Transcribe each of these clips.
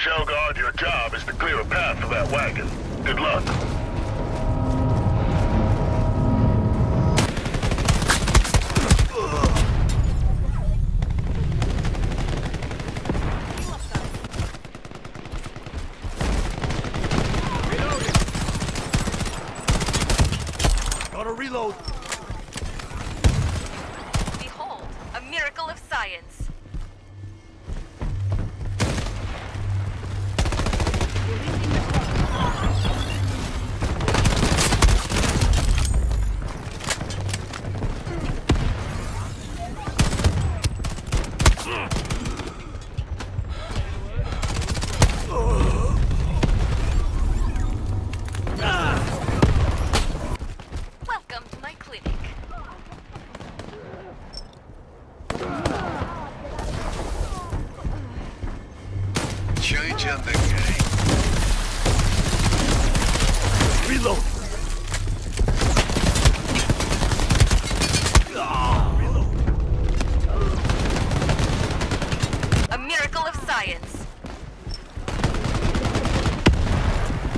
Shellguard, your job is to clear a path for that wagon. Good luck. Gotta reload. Behold, a miracle of science. The game. Reload. Ah, reload. A miracle of science.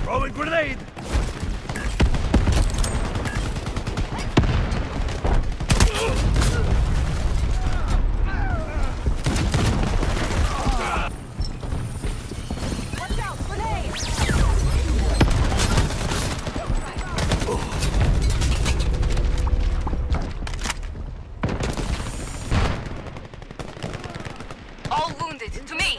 Throwing grenade. All wounded, to me!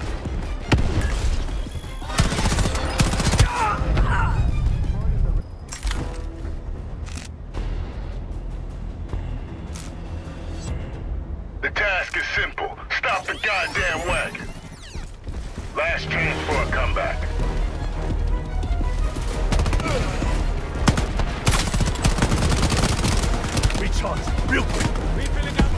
The task is simple. Stop the goddamn wagon. Last chance for a comeback. Recharge. Real quick.